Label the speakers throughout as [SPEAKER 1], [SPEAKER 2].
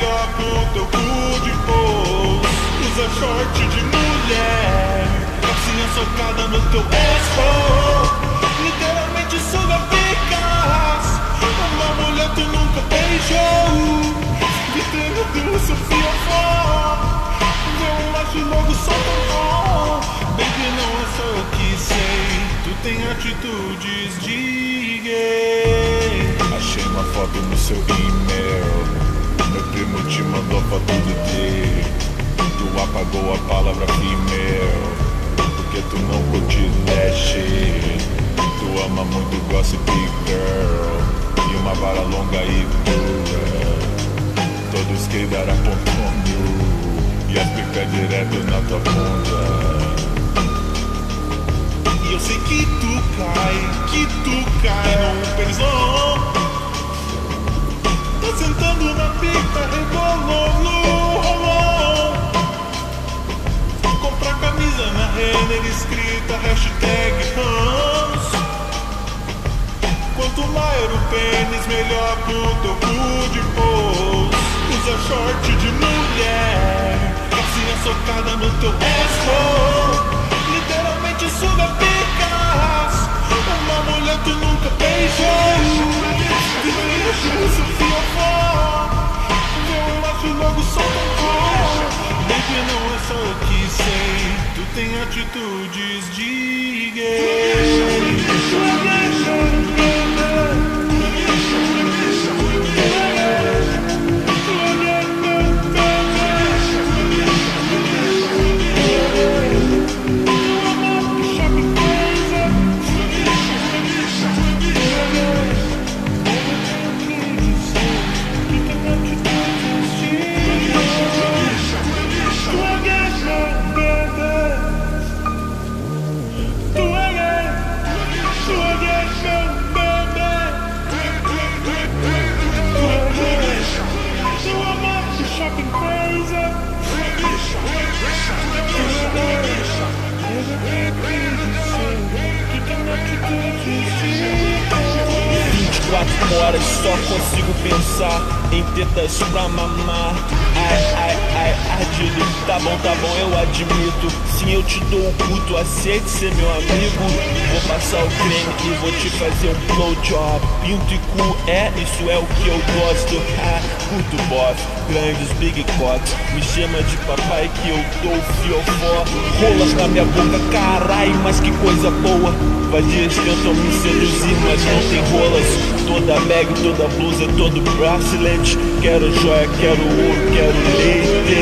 [SPEAKER 1] melhor teu cu de pôs. Usa short de mulher, calcinha socada no teu esco. Literalmente suga picas. Uma mulher tu nunca beijou. Vitrine do seu fiofó. Vê um macho logo solta um ó. Baby, não é só eu que sei. Tu tem atitudes de gay. Achei uma foto no seu e-mail. Meu primo te mandou foto do dele. Tu apagou a palavra female. Porque tu não curte dash. Tu ama muito gossip girl. E uma vara longa e dura. Todo skate era pontônio. E as picas direto na tua bunda. E eu sei que tu cai, que tu cai num pezão. Tá sentando na pica, rebolou no rolão. Comprar camisa na Renner escrita hashtag ranço. Quanto maior o pênis, melhor pro teu cu de. Usa short de mulher, calcinha socada no teu esco. Literalmente suga picas. Uma mulher tu nunca atitudes de gay.
[SPEAKER 2] 24 horas só consigo pensar em tetas pra mamar. Ai, ai, ai, tá bom, tá bom, eu admito. Sim, eu te dou o culto, aceite ser meu amigo. Vou passar o creme e vou te fazer um blowjob. Pinto e cu, é, isso é o que eu gosto. Ah, curto grandes big cocks. Me chama de papai que eu dou fiofó. Rolas na minha boca, carai, mas que coisa boa. Vadias tentam me seduzir, mas não tem rolas. Toda bag, toda blusa, todo bracelet. Quero joia, quero ouro, quero leite.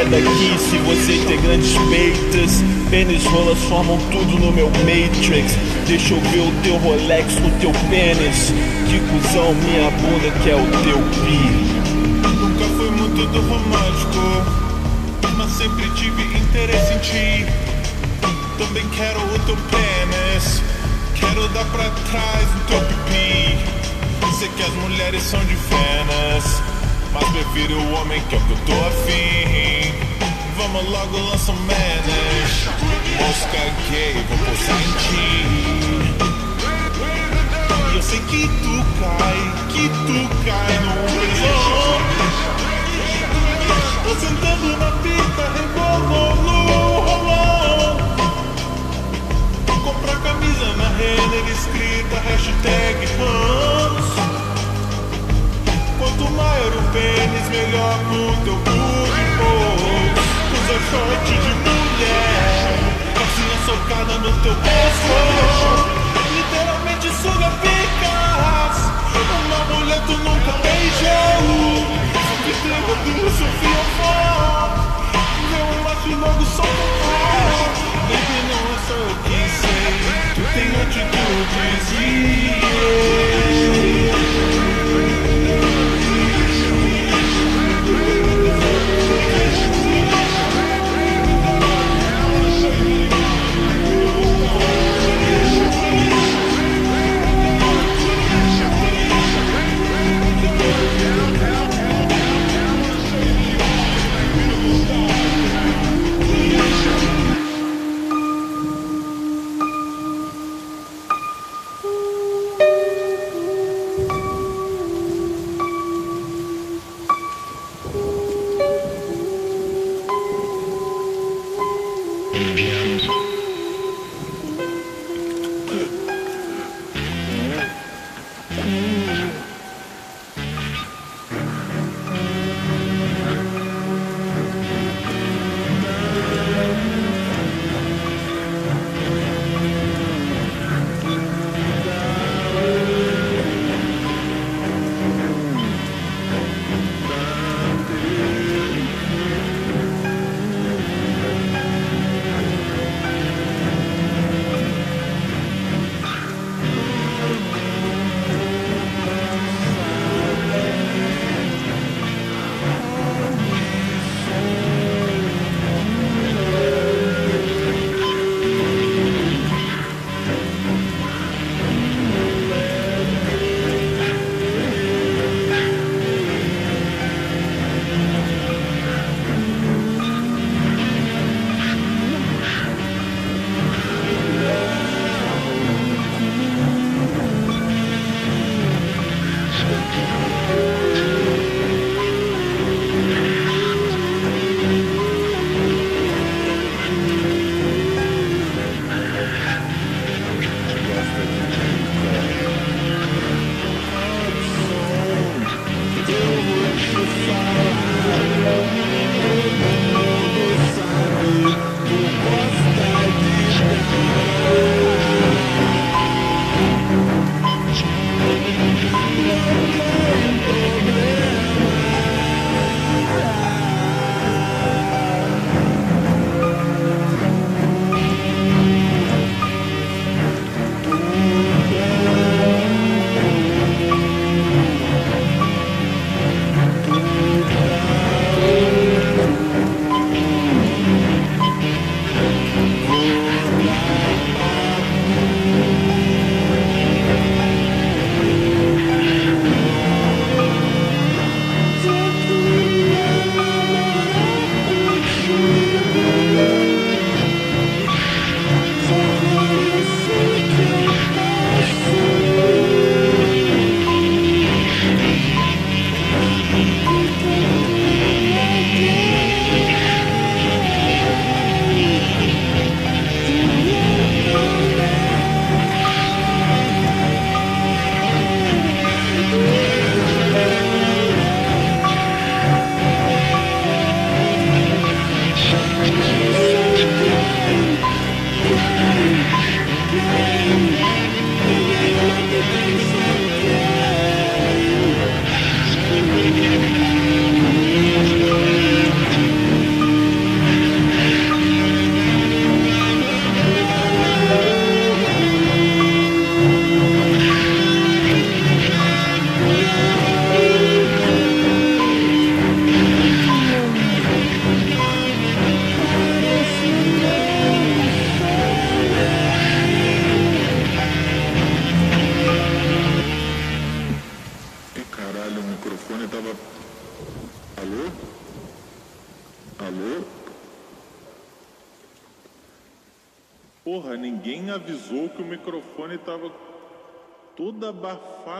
[SPEAKER 2] Sai daqui se você tem grandes peitas. Pênis, rolas formam tudo no meu Matrix. Deixa eu ver o teu Rolex, o teu pênis. Que cuzão, minha bunda que é o teu pi.
[SPEAKER 1] Nunca fui muito do romântico, mas sempre tive interesse em ti. Também quero o teu pênis, quero dar pra trás o teu pipi. Sei que as mulheres são de fenas, mas prefiro o homem que é o que eu tô afim. Vamos logo lança um menes, mosca gay, vou postar em ti. Eu sei que tu cai, que tu cai num prisão. Tô sentando na pica, rebolou no rolão. Comprar camisa na Renner escrita hashtag ranço. Quanto maior o pênis, melhor pro teu pôs. Usa short de mulher, calcinha socada no teu pescoço. Literalmente suga picas. Uma mulher tu nunca beijou. Que tempo do Sofia. Vê um macho logo solta pó. Baby, não é só eu que sei. Tu tem atitudes e Porra, ninguém avisou que o microfone tava todo abafado.